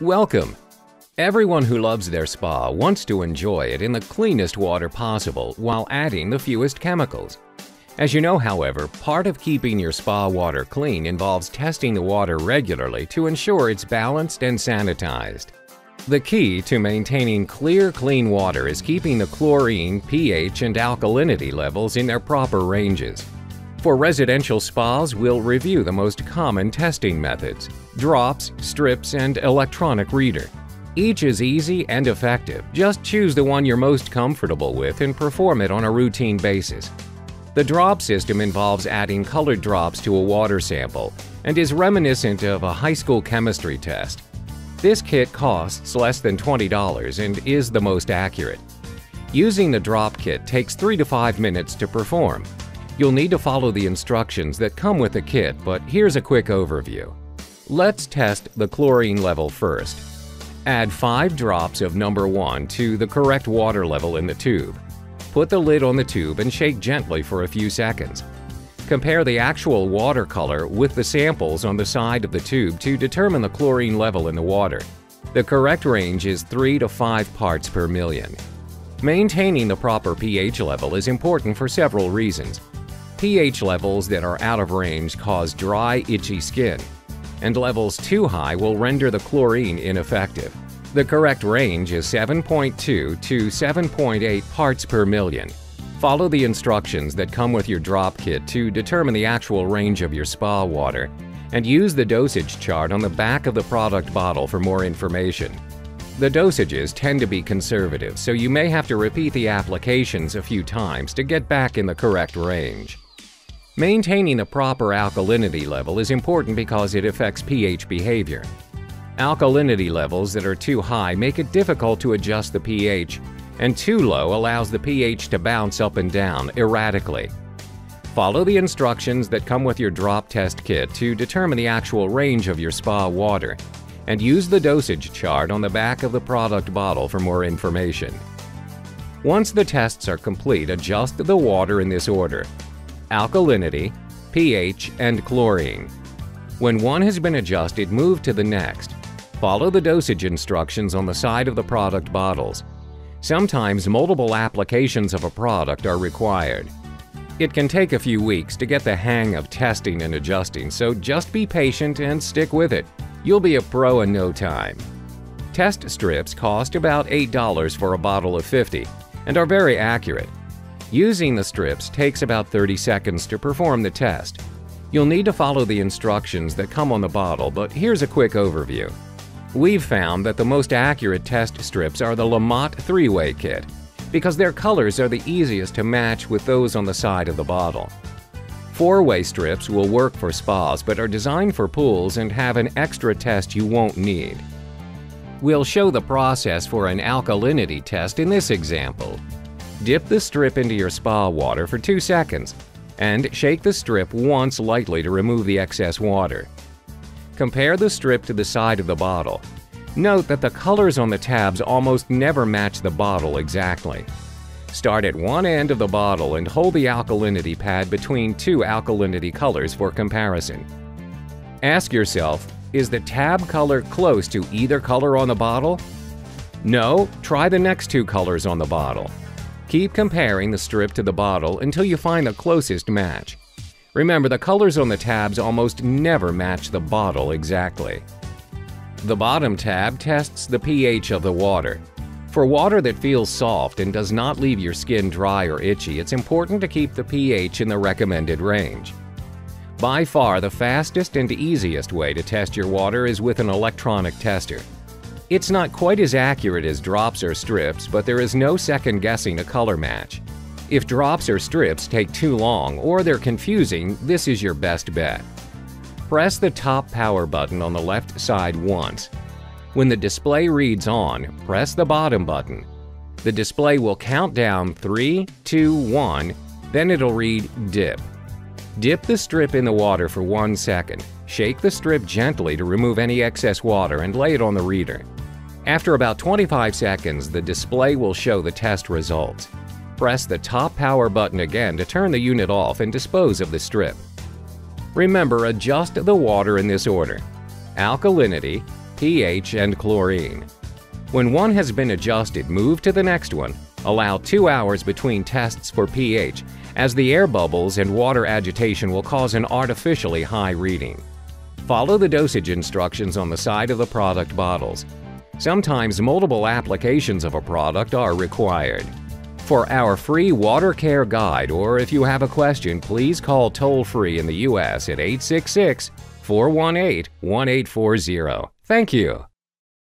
Welcome! Everyone who loves their spa wants to enjoy it in the cleanest water possible while adding the fewest chemicals. As you know, however, part of keeping your spa water clean involves testing the water regularly to ensure it's balanced and sanitized. The key to maintaining clear, clean water is keeping the chlorine, pH, and alkalinity levels in their proper ranges. For residential spas, we'll review the most common testing methods drops, strips, and electronic reader. Each is easy and effective. Just choose the one you're most comfortable with and perform it on a routine basis. The drop system involves adding colored drops to a water sample and is reminiscent of a high school chemistry test. This kit costs less than $20 and is the most accurate. Using the drop kit takes 3 to 5 minutes to perform, You'll need to follow the instructions that come with the kit, but here's a quick overview. Let's test the chlorine level first. Add 5 drops of number 1 to the correct water level in the tube. Put the lid on the tube and shake gently for a few seconds. Compare the actual water color with the samples on the side of the tube to determine the chlorine level in the water. The correct range is 3 to 5 parts per million. Maintaining the proper pH level is important for several reasons pH levels that are out of range cause dry, itchy skin, and levels too high will render the chlorine ineffective. The correct range is 7.2 to 7.8 parts per million. Follow the instructions that come with your drop kit to determine the actual range of your spa water, and use the dosage chart on the back of the product bottle for more information. The dosages tend to be conservative, so you may have to repeat the applications a few times to get back in the correct range. Maintaining a proper alkalinity level is important because it affects pH behavior. Alkalinity levels that are too high make it difficult to adjust the pH, and too low allows the pH to bounce up and down erratically. Follow the instructions that come with your drop test kit to determine the actual range of your spa water, and use the dosage chart on the back of the product bottle for more information. Once the tests are complete, adjust the water in this order alkalinity, pH, and chlorine. When one has been adjusted, move to the next. Follow the dosage instructions on the side of the product bottles. Sometimes multiple applications of a product are required. It can take a few weeks to get the hang of testing and adjusting, so just be patient and stick with it. You'll be a pro in no time. Test strips cost about $8 for a bottle of 50 and are very accurate. Using the strips takes about 30 seconds to perform the test. You'll need to follow the instructions that come on the bottle, but here's a quick overview. We've found that the most accurate test strips are the Lamotte 3-Way kit because their colors are the easiest to match with those on the side of the bottle. Four-way strips will work for spas but are designed for pools and have an extra test you won't need. We'll show the process for an alkalinity test in this example. Dip the strip into your spa water for 2 seconds and shake the strip once lightly to remove the excess water. Compare the strip to the side of the bottle. Note that the colors on the tabs almost never match the bottle exactly. Start at one end of the bottle and hold the alkalinity pad between two alkalinity colors for comparison. Ask yourself, is the tab color close to either color on the bottle? No, try the next two colors on the bottle. Keep comparing the strip to the bottle until you find the closest match. Remember, the colors on the tabs almost never match the bottle exactly. The bottom tab tests the pH of the water. For water that feels soft and does not leave your skin dry or itchy, it's important to keep the pH in the recommended range. By far, the fastest and easiest way to test your water is with an electronic tester. It's not quite as accurate as drops or strips, but there is no second guessing a color match. If drops or strips take too long or they're confusing, this is your best bet. Press the top power button on the left side once. When the display reads on, press the bottom button. The display will count down 3, 2, 1, then it'll read dip. Dip the strip in the water for one second. Shake the strip gently to remove any excess water and lay it on the reader. After about 25 seconds, the display will show the test results. Press the top power button again to turn the unit off and dispose of the strip. Remember, adjust the water in this order. Alkalinity, pH, and chlorine. When one has been adjusted, move to the next one. Allow two hours between tests for pH, as the air bubbles and water agitation will cause an artificially high reading. Follow the dosage instructions on the side of the product bottles. Sometimes multiple applications of a product are required. For our free water care guide or if you have a question, please call toll free in the U.S. at 866 418 1840. Thank you.